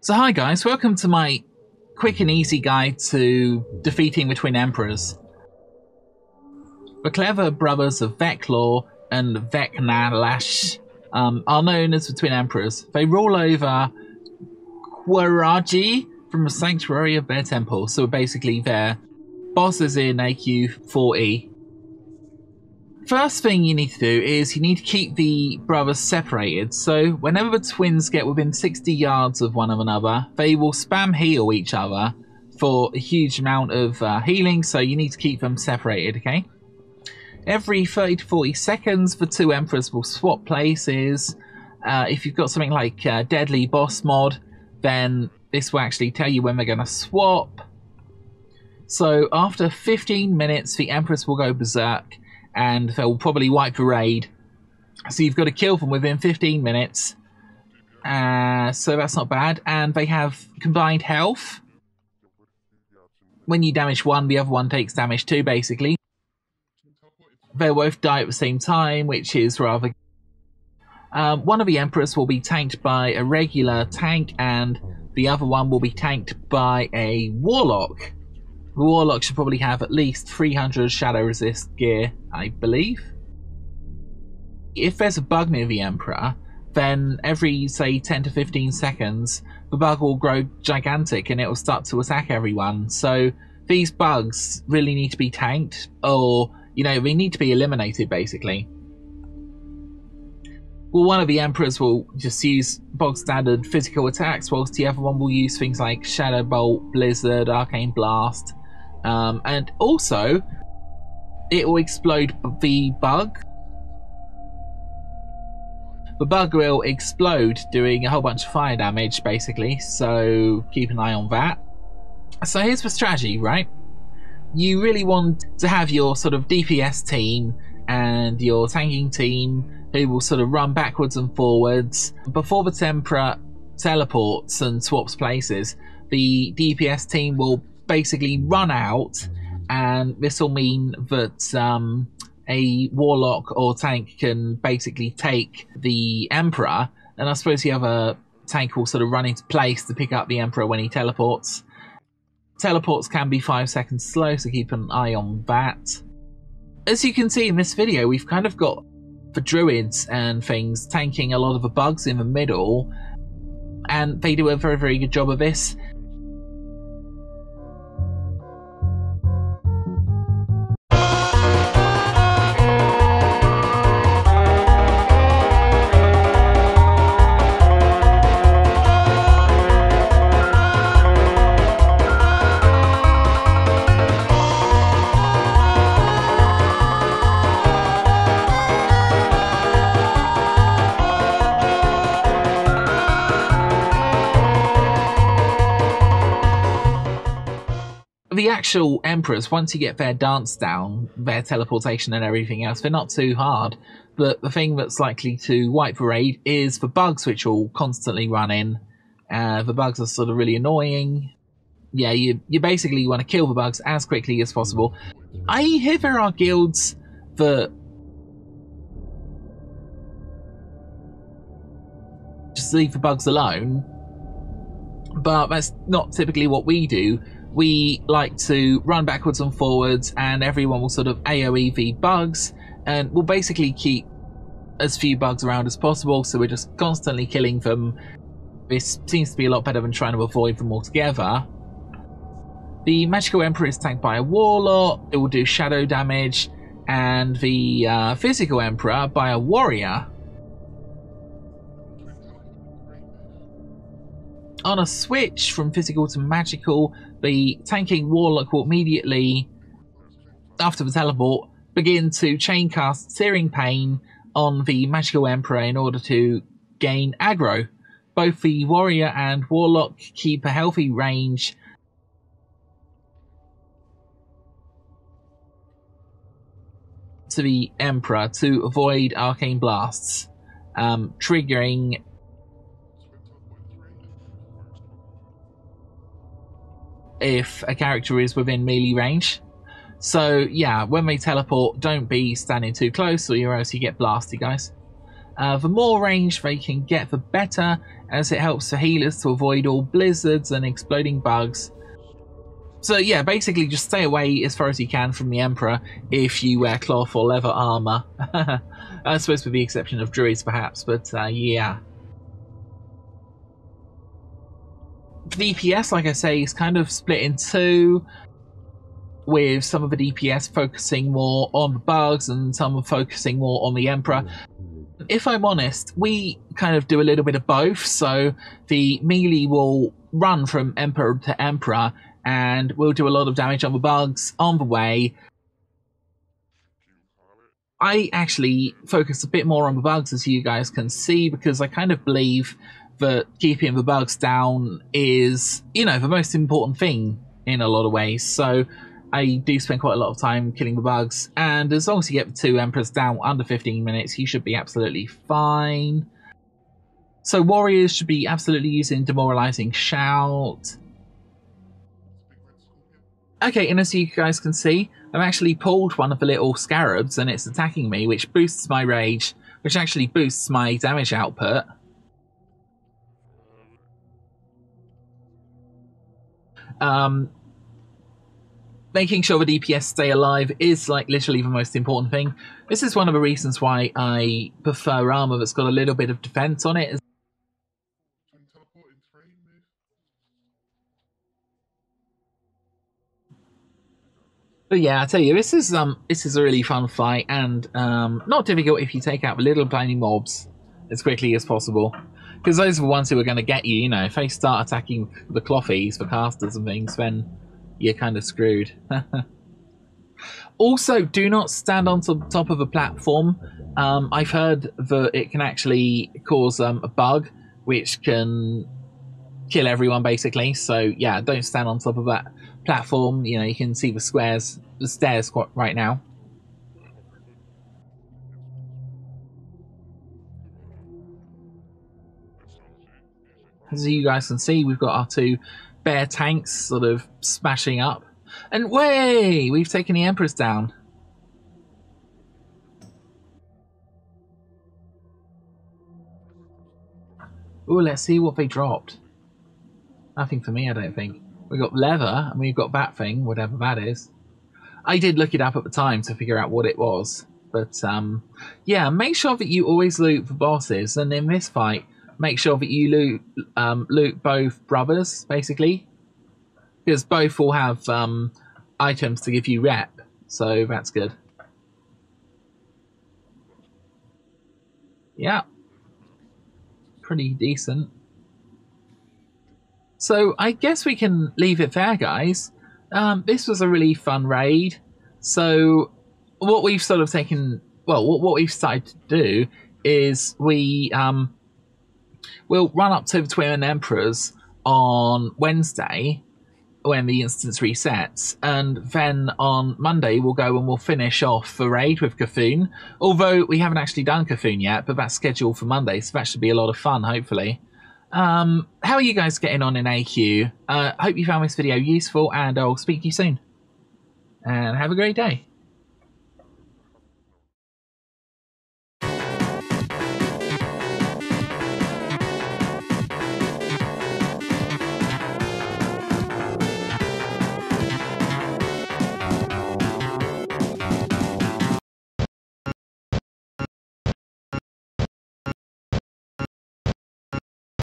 So hi guys, welcome to my quick and easy guide to defeating the Twin Emperors. The clever brothers of Vek'lor and Vek'nilash um, are known as the Twin Emperors. They rule over Qiraji from the Sanctuary of their temple, so basically their bosses in AQ40 First thing you need to do is you need to keep the brothers separated. So whenever the twins get within 60 yards of one another, they will spam heal each other for a huge amount of uh, healing. So you need to keep them separated, okay? Every 30 to 40 seconds, the two emperors will swap places. Uh, if you've got something like uh, Deadly Boss mod, then this will actually tell you when they're going to swap. So after 15 minutes, the empress will go berserk and they'll probably wipe the raid. So you've got to kill them within 15 minutes. Uh, so that's not bad. And they have combined health. When you damage one, the other one takes damage too, basically. They'll both die at the same time, which is rather. Um, one of the Emperors will be tanked by a regular tank, and the other one will be tanked by a Warlock. The Warlock should probably have at least 300 Shadow Resist gear, I believe. If there's a bug near the Emperor, then every, say, 10 to 15 seconds, the bug will grow gigantic and it will start to attack everyone. So these bugs really need to be tanked, or, you know, they need to be eliminated, basically. Well, one of the Emperors will just use bog standard physical attacks, whilst the other one will use things like Shadow Bolt, Blizzard, Arcane Blast, um, and also, it will explode the bug. The bug will explode, doing a whole bunch of fire damage, basically. So keep an eye on that. So here's the strategy, right? You really want to have your sort of DPS team and your tanking team who will sort of run backwards and forwards. Before the Emperor teleports and swaps places, the DPS team will basically run out, and this will mean that um, a warlock or tank can basically take the emperor. And I suppose the other tank will sort of run into place to pick up the emperor when he teleports. Teleports can be five seconds slow, so keep an eye on that. As you can see in this video, we've kind of got the druids and things tanking a lot of the bugs in the middle, and they do a very, very good job of this. Actual emperors, once you get their dance down, their teleportation and everything else, they're not too hard. But the thing that's likely to wipe the raid is the bugs, which will constantly run in. Uh, the bugs are sort of really annoying. Yeah, you you basically want to kill the bugs as quickly as possible. I hear there are guilds that just leave the bugs alone, but that's not typically what we do we like to run backwards and forwards, and everyone will sort of AoE the bugs, and we'll basically keep as few bugs around as possible. So we're just constantly killing them. This seems to be a lot better than trying to avoid them altogether. The Magical Emperor is tanked by a Warlock. It will do shadow damage, and the uh, Physical Emperor by a Warrior. On a switch from physical to magical, the tanking warlock will immediately, after the teleport, begin to chain cast Searing Pain on the Magical Emperor in order to gain aggro. Both the warrior and warlock keep a healthy range. To the Emperor to avoid arcane blasts, um, triggering if a character is within melee range. So yeah, when they teleport, don't be standing too close or else you get blasted, guys. Uh, the more range they can get, the better, as it helps the healers to avoid all blizzards and exploding bugs. So yeah, basically just stay away as far as you can from the Emperor if you wear cloth or leather armor. I suppose with the exception of druids perhaps, but uh, yeah. DPS, like I say, is kind of split in two, with some of the DPS focusing more on the bugs and some focusing more on the Emperor. If I'm honest, we kind of do a little bit of both. So the melee will run from Emperor to Emperor, and we'll do a lot of damage on the bugs on the way. I actually focus a bit more on the bugs, as you guys can see, because I kind of believe that keeping the bugs down is, you know, the most important thing in a lot of ways. So I do spend quite a lot of time killing the bugs, and as long as you get the two Emperors down under 15 minutes, you should be absolutely fine. So warriors should be absolutely using demoralizing shout. Okay, and as you guys can see, I've actually pulled one of the little scarabs and it's attacking me, which boosts my rage, which actually boosts my damage output. Um, making sure the DPS stay alive is like literally the most important thing. This is one of the reasons why I prefer armor that's got a little bit of defense on it. But yeah, I tell you, this is um, this is a really fun fight and um, not difficult if you take out little tiny mobs as quickly as possible, because those are the ones who are going to get you. You know, if they start attacking the clothies for casters and things, then you're kind of screwed. also, do not stand on top of a platform. Um, I've heard that it can actually cause um, a bug, which can kill everyone basically. So yeah, don't stand on top of that platform. You know, you can see the squares, the stairs right now. As you guys can see, we've got our two bear tanks sort of smashing up. And way, we've taken the Empress down. Oh, let's see what they dropped. Nothing for me, I don't think. We've got leather, and we've got that thing, whatever that is. I did look it up at the time to figure out what it was. But, um, yeah, make sure that you always loot for bosses. And in this fight, make sure that you loot, um, loot both brothers, basically. Because both will have um, items to give you rep. So that's good. Yeah. Pretty decent. So I guess we can leave it there, guys. Um, this was a really fun raid. So what we've sort of taken, well, what, what we've started to do is we um, we'll run up to the Twin Emperors on Wednesday when the instance resets, and then on Monday we'll go and we'll finish off the raid with Cthulhu. Although we haven't actually done Cthulhu yet, but that's scheduled for Monday, so that should be a lot of fun, hopefully. Um, how are you guys getting on in AQ? Uh, hope you found this video useful, and I'll speak to you soon. And have a great day.